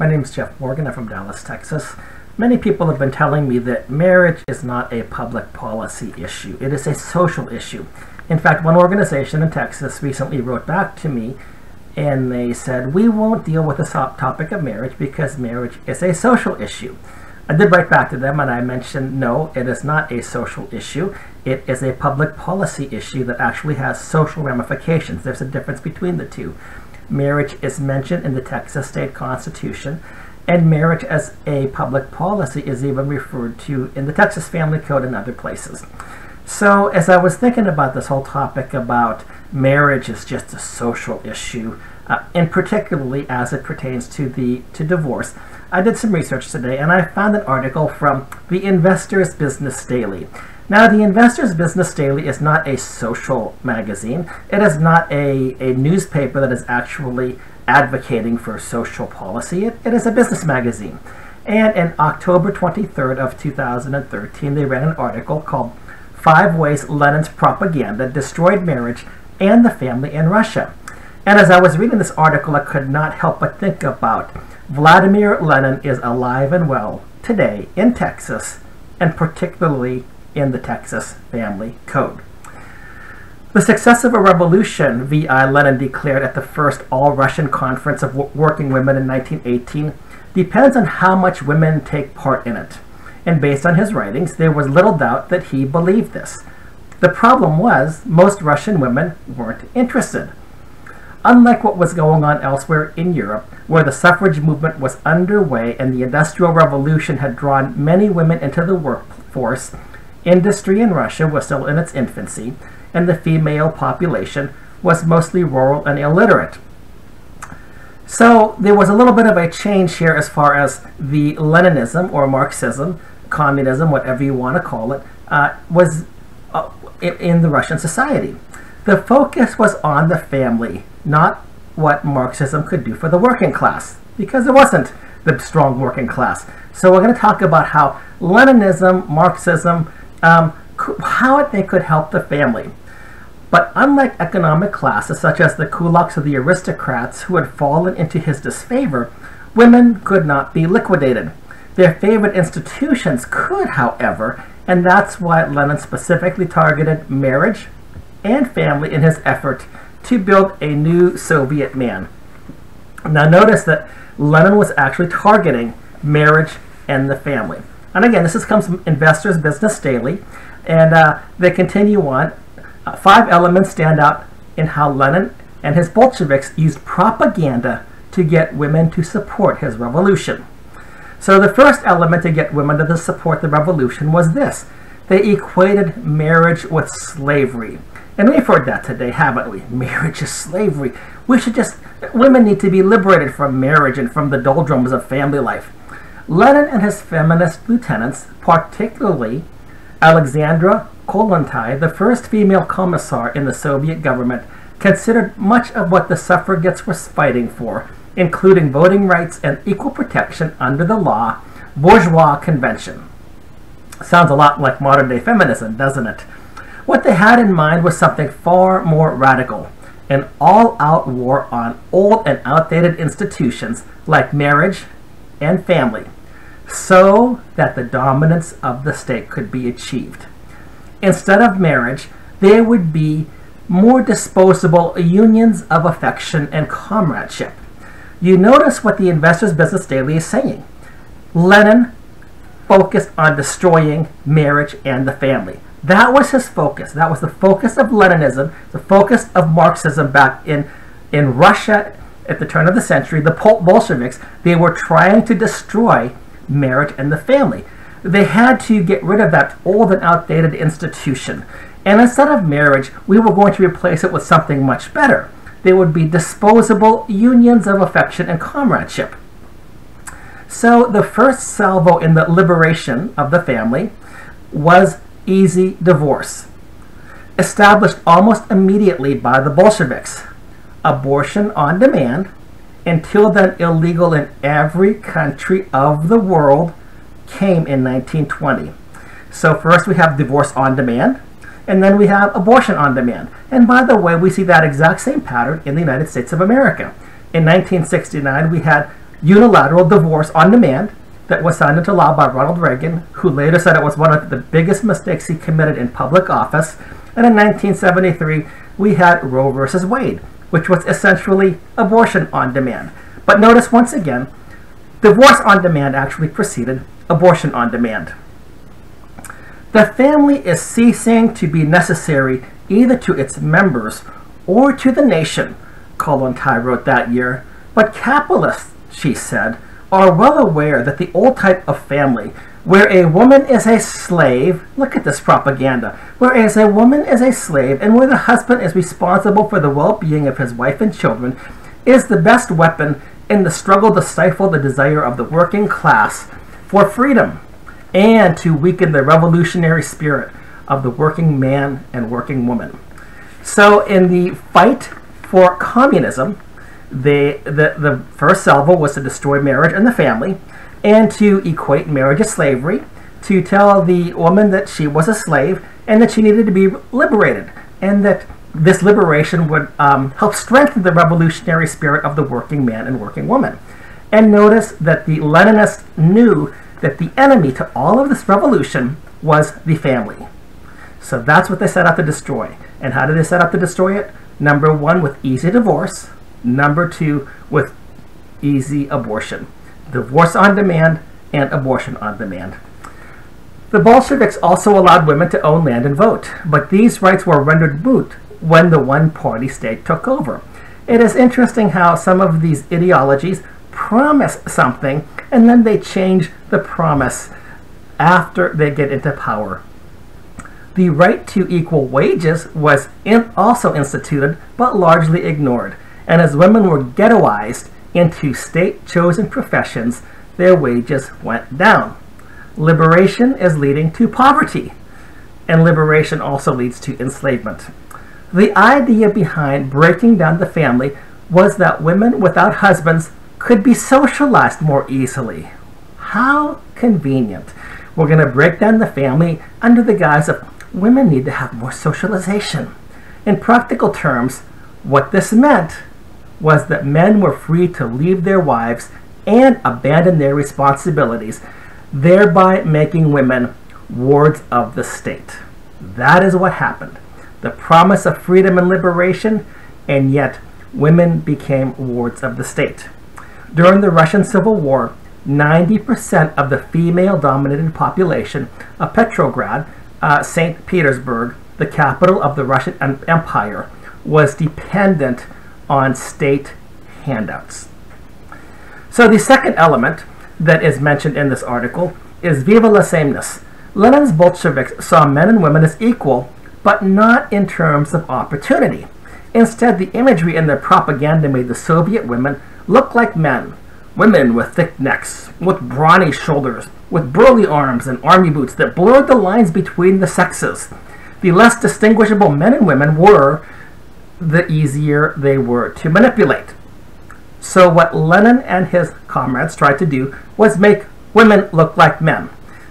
My name is Jeff Morgan. I'm from Dallas, Texas. Many people have been telling me that marriage is not a public policy issue. It is a social issue. In fact, one organization in Texas recently wrote back to me and they said, we won't deal with the topic of marriage because marriage is a social issue. I did write back to them and I mentioned, no, it is not a social issue. It is a public policy issue that actually has social ramifications. There's a difference between the two. Marriage is mentioned in the Texas state constitution, and marriage as a public policy is even referred to in the Texas Family Code and other places. So, as I was thinking about this whole topic about marriage is just a social issue, uh, and particularly as it pertains to the to divorce, I did some research today and I found an article from the Investor's Business Daily. Now, the Investor's Business Daily is not a social magazine. It is not a, a newspaper that is actually advocating for social policy. It, it is a business magazine. And in October 23rd of 2013, they ran an article called Five Ways Lenin's Propaganda Destroyed Marriage and the Family in Russia. And as I was reading this article, I could not help but think about Vladimir Lenin is alive and well today in Texas, and particularly in the Texas Family Code. The success of a revolution, V.I. Lenin declared at the first All-Russian Conference of Working Women in 1918, depends on how much women take part in it. And based on his writings, there was little doubt that he believed this. The problem was, most Russian women weren't interested. Unlike what was going on elsewhere in Europe, where the suffrage movement was underway and the Industrial Revolution had drawn many women into the workforce, Industry in Russia was still in its infancy, and the female population was mostly rural and illiterate. So there was a little bit of a change here as far as the Leninism or Marxism, communism, whatever you want to call it, uh, was uh, in the Russian society. The focus was on the family, not what Marxism could do for the working class, because it wasn't the strong working class. So we're going to talk about how Leninism, Marxism, um, how they could help the family. But unlike economic classes such as the kulaks or the aristocrats who had fallen into his disfavor, women could not be liquidated. Their favorite institutions could, however, and that's why Lenin specifically targeted marriage and family in his effort to build a new Soviet man. Now notice that Lenin was actually targeting marriage and the family. And again, this is, comes from Investor's Business Daily, and uh, they continue on. Uh, five elements stand out in how Lenin and his Bolsheviks used propaganda to get women to support his revolution. So the first element to get women to support the revolution was this. They equated marriage with slavery. And we've heard that today, haven't we? Marriage is slavery. We should just, women need to be liberated from marriage and from the doldrums of family life. Lenin and his feminist lieutenants, particularly Alexandra Kollontai, the first female commissar in the Soviet government, considered much of what the suffragettes were fighting for, including voting rights and equal protection under the law, bourgeois convention. Sounds a lot like modern day feminism, doesn't it? What they had in mind was something far more radical an all out war on old and outdated institutions like marriage and family so that the dominance of the state could be achieved. Instead of marriage, there would be more disposable unions of affection and comradeship. You notice what the Investor's Business Daily is saying. Lenin focused on destroying marriage and the family. That was his focus. That was the focus of Leninism, the focus of Marxism back in, in Russia at the turn of the century. The Bolsheviks, they were trying to destroy marriage, and the family. They had to get rid of that old and outdated institution. And instead of marriage, we were going to replace it with something much better. They would be disposable unions of affection and comradeship. So the first salvo in the liberation of the family was easy divorce, established almost immediately by the Bolsheviks. Abortion on demand until then illegal in every country of the world, came in 1920. So first we have divorce on demand, and then we have abortion on demand. And by the way, we see that exact same pattern in the United States of America. In 1969, we had unilateral divorce on demand that was signed into law by Ronald Reagan, who later said it was one of the biggest mistakes he committed in public office. And in 1973, we had Roe versus Wade, which was essentially abortion on demand. But notice once again, divorce on demand actually preceded abortion on demand. The family is ceasing to be necessary either to its members or to the nation, Kollontai wrote that year. But capitalists, she said, are well aware that the old type of family, where a woman is a slave, look at this propaganda, whereas a woman is a slave and where the husband is responsible for the well being of his wife and children, is the best weapon in the struggle to stifle the desire of the working class for freedom and to weaken the revolutionary spirit of the working man and working woman. So, in the fight for communism, they, the, the first salvo was to destroy marriage and the family and to equate marriage to slavery, to tell the woman that she was a slave and that she needed to be liberated, and that this liberation would um, help strengthen the revolutionary spirit of the working man and working woman. And notice that the Leninists knew that the enemy to all of this revolution was the family. So that's what they set out to destroy. And how did they set out to destroy it? Number one, with easy divorce. Number two, with easy abortion. Divorce on demand and abortion on demand. The Bolsheviks also allowed women to own land and vote, but these rights were rendered moot when the one party state took over. It is interesting how some of these ideologies promise something and then they change the promise after they get into power. The right to equal wages was in also instituted but largely ignored, and as women were ghettoized into state chosen professions, their wages went down. Liberation is leading to poverty, and liberation also leads to enslavement. The idea behind breaking down the family was that women without husbands could be socialized more easily. How convenient. We're going to break down the family under the guise of women need to have more socialization. In practical terms, what this meant was that men were free to leave their wives and abandon their responsibilities, thereby making women wards of the state. That is what happened. The promise of freedom and liberation, and yet women became wards of the state. During the Russian Civil War, 90% of the female dominated population of Petrograd, uh, St. Petersburg, the capital of the Russian Empire, was dependent on state handouts. So, the second element that is mentioned in this article is viva la sameness. Lenin's Bolsheviks saw men and women as equal, but not in terms of opportunity. Instead, the imagery in their propaganda made the Soviet women look like men. Women with thick necks, with brawny shoulders, with burly arms and army boots that blurred the lines between the sexes. The less distinguishable men and women were, the easier they were to manipulate. So, what Lenin and his comrades tried to do was make women look like men.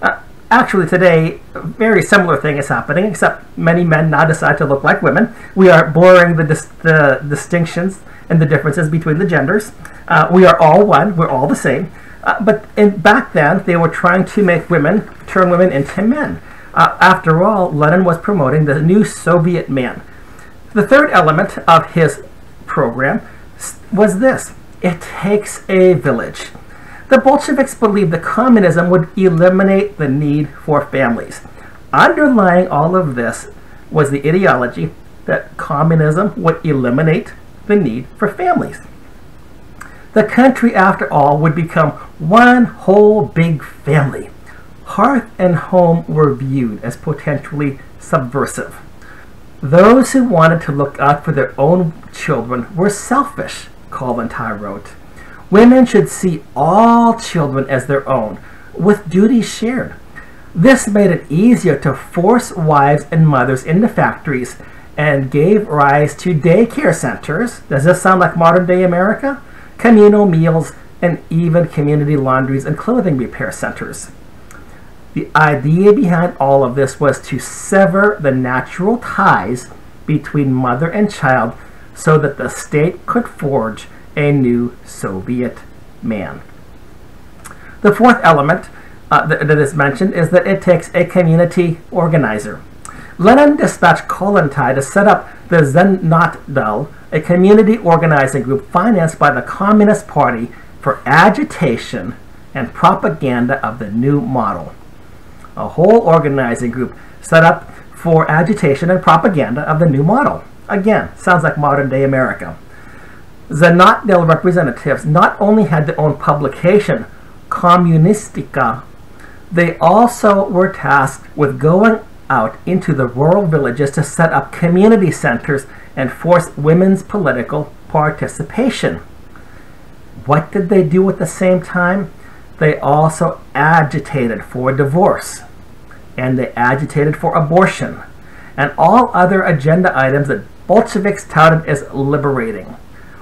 Uh, actually, today, a very similar thing is happening, except many men now decide to look like women. We are blurring the, dis- the distinctions and the differences between the genders. Uh, we are all one. We're all the same. Uh, but in, back then, they were trying to make women, turn women into men. Uh, after all, Lenin was promoting the new Soviet man. The third element of his program was this it takes a village. The Bolsheviks believed that communism would eliminate the need for families. Underlying all of this was the ideology that communism would eliminate the need for families. The country, after all, would become one whole big family. Hearth and home were viewed as potentially subversive. Those who wanted to look out for their own children were selfish, Kollontai wrote. Women should see all children as their own, with duties shared. This made it easier to force wives and mothers into factories and gave rise to daycare centers. Does this sound like modern day America? Communal meals and even community laundries and clothing repair centers. The idea behind all of this was to sever the natural ties between mother and child so that the state could forge a new Soviet man. The fourth element uh, that, is mentioned is that it takes a community organizer. Lenin dispatched Kollontai to set up the Zhenotdel, a community organizing group financed by the Communist Party for agitation and propaganda of the new model. A whole organizing group set up for agitation and propaganda of the new model. Again, sounds like modern day America. Zhenotdel representatives not only had their own publication, Kommunistika, they also were tasked with going out into the rural villages to set up community centers and force women's political participation. What did they do at the same time? They also agitated for divorce and they agitated for abortion and all other agenda items that Bolsheviks touted as liberating.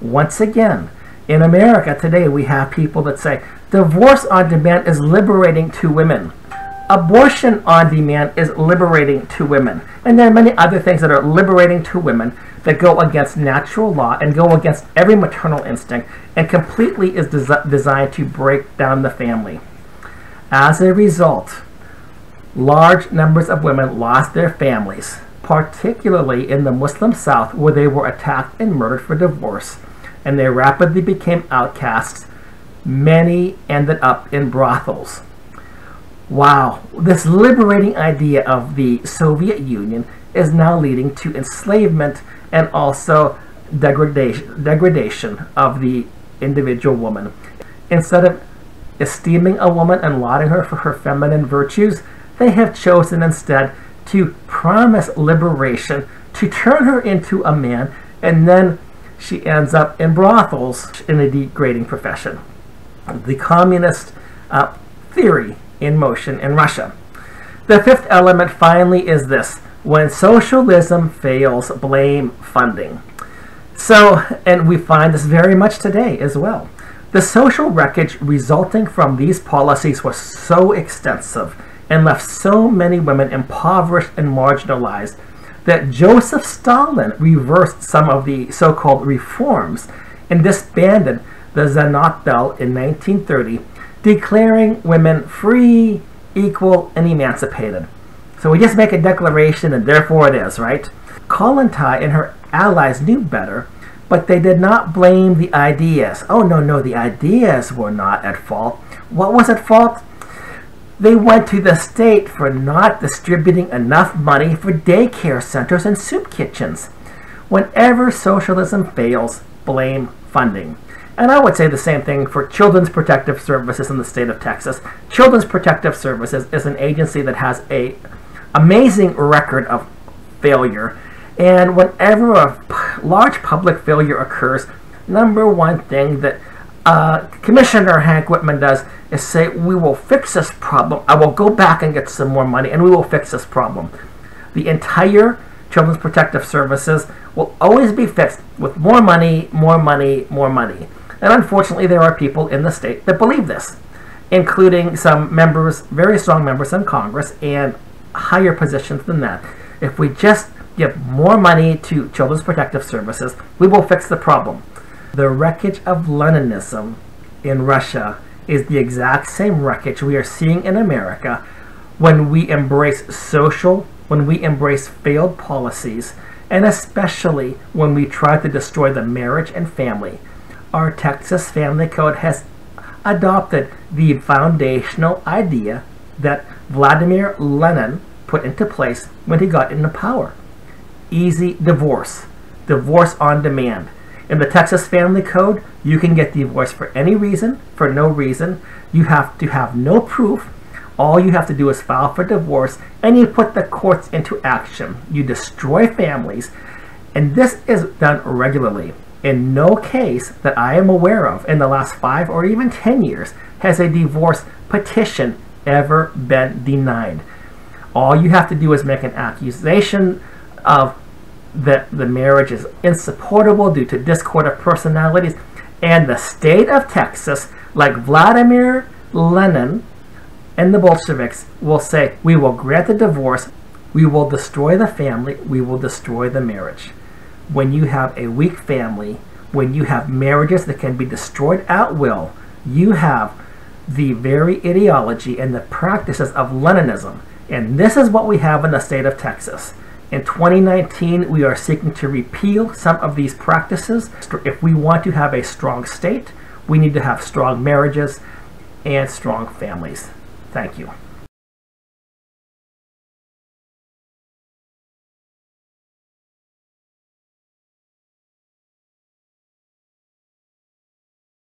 Once again, in America today, we have people that say divorce on demand is liberating to women. Abortion on demand is liberating to women. And there are many other things that are liberating to women that go against natural law and go against every maternal instinct and completely is des- designed to break down the family. As a result, large numbers of women lost their families, particularly in the Muslim South where they were attacked and murdered for divorce, and they rapidly became outcasts. Many ended up in brothels. Wow, this liberating idea of the Soviet Union is now leading to enslavement and also degradation, degradation of the individual woman. Instead of esteeming a woman and lauding her for her feminine virtues, they have chosen instead to promise liberation, to turn her into a man, and then she ends up in brothels in a degrading profession. The communist uh, theory in motion in Russia. The fifth element finally is this when socialism fails, blame funding. So, and we find this very much today as well. The social wreckage resulting from these policies was so extensive and left so many women impoverished and marginalized that Joseph Stalin reversed some of the so called reforms and disbanded the Zhenotdel in 1930, declaring women free, equal, and emancipated. So we just make a declaration and therefore it is, right? Kollontai and her allies knew better, but they did not blame the ideas. Oh, no, no, the ideas were not at fault. What was at fault? They went to the state for not distributing enough money for daycare centers and soup kitchens. Whenever socialism fails, blame funding. And I would say the same thing for Children's Protective Services in the state of Texas. Children's Protective Services is an agency that has a amazing record of failure. And whenever a large public failure occurs, number one thing that uh, Commissioner Hank Whitman does is say, we will fix this problem. I will go back and get some more money and we will fix this problem. The entire Children's Protective Services will always be fixed with more money, more money, more money. And unfortunately, there are people in the state that believe this, including some members, very strong members in Congress, and higher positions than that. If we just give more money to Children's Protective Services, we will fix the problem. The wreckage of Leninism in Russia is the exact same wreckage we are seeing in America when we embrace social, when we embrace failed policies, and especially when we try to destroy the marriage and family. Our Texas Family Code has adopted the foundational idea that Vladimir Lenin put into place when he got into power. Easy divorce, divorce on demand. In the Texas Family Code, you can get divorced for any reason, for no reason. You have to have no proof. All you have to do is file for divorce, and you put the courts into action. You destroy families, and this is done regularly. In no case that I am aware of in the last five or even ten years has a divorce petition ever been denied. All you have to do is make an accusation of that the marriage is insupportable due to discord of personalities, and the state of Texas, like Vladimir Lenin and the Bolsheviks, will say, We will grant the divorce, we will destroy the family, we will destroy the marriage. When you have a weak family, when you have marriages that can be destroyed at will, You have the very ideology and the practices of Leninism. And this is what we have in the state of Texas. In 2019, we are seeking to repeal some of these practices. If we want to have a strong state, we need to have strong marriages and strong families. Thank you.